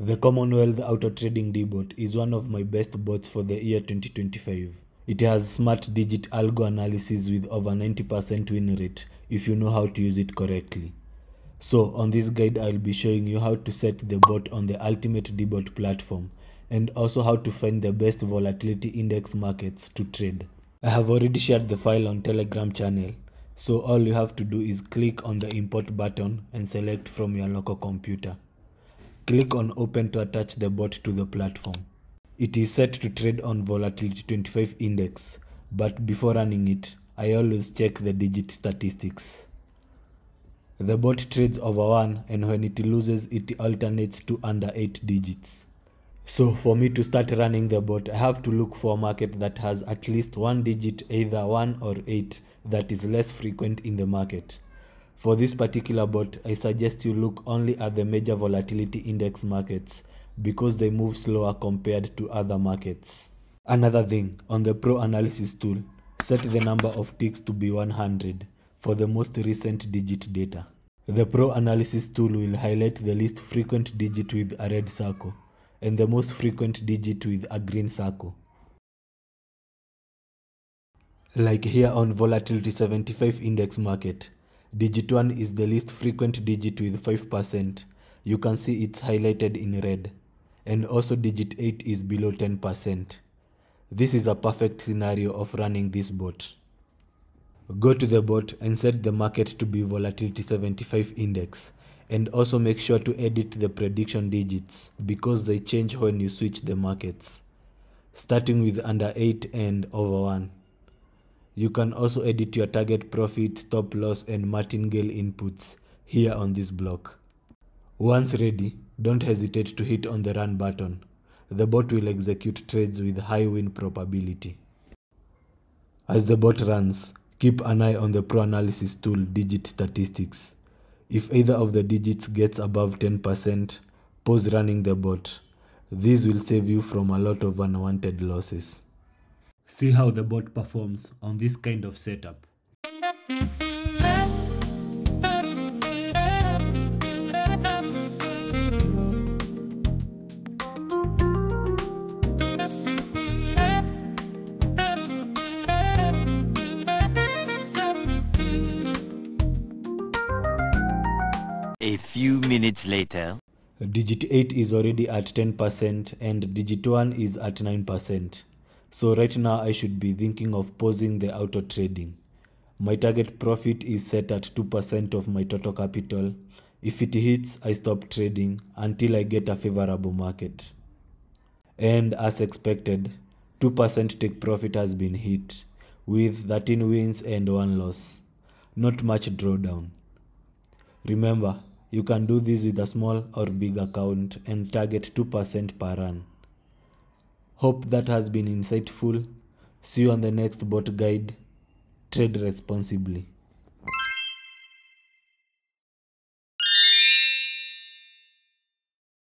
The Commonwealth Auto Trading D-Bot is one of my best bots for the year 2025. It has smart digit algo analysis with over 90% win rate if you know how to use it correctly. So on this guide I'll be showing you how to set the bot on the Ultimate D-Bot platform and also how to find the best volatility index markets to trade. I have already shared the file on Telegram channel so all you have to do is click on the import button and select from your local computer. Click on open to attach the bot to the platform. It is set to trade on volatility 25 index, but before running it, I always check the digit statistics. The bot trades over 1 and when it loses it alternates to under 8 digits. So for me to start running the bot, I have to look for a market that has at least one digit either 1 or 8 that is less frequent in the market. For this particular bot, I suggest you look only at the major volatility index markets because they move slower compared to other markets. Another thing, on the Pro Analysis tool, set the number of ticks to be 100 for the most recent digit data. The Pro Analysis tool will highlight the least frequent digit with a red circle and the most frequent digit with a green circle. Like here on Volatility 75 Index Market, digit 1 is the least frequent digit with 5%. You can see it's highlighted in red. And also digit 8 is below 10%. This is a perfect scenario of running this bot. Go to the bot and set the market to be Volatility 75 Index. And also make sure to edit the prediction digits because they change when you switch the markets. Starting with under 8 and over 1. You can also edit your target profit, stop loss and martingale inputs here on this block. Once ready, don't hesitate to hit on the run button. The bot will execute trades with high win probability. As the bot runs, keep an eye on the Pro Analysis tool digit statistics. If either of the digits gets above 10%, pause running the bot. This will save you from a lot of unwanted losses. See how the bot performs on this kind of setup. A few minutes later. Digit 8 is already at 10% and digit 1 is at 9%. So right now I should be thinking of pausing the auto trading. My target profit is set at 2% of my total capital. If it hits, I stop trading until I get a favorable market. And as expected, 2% take profit has been hit with 13 wins and 1 loss. Not much drawdown. Remember, you can do this with a small or big account and target 2% per run. Hope that has been insightful. See you on the next bot guide. Trade responsibly.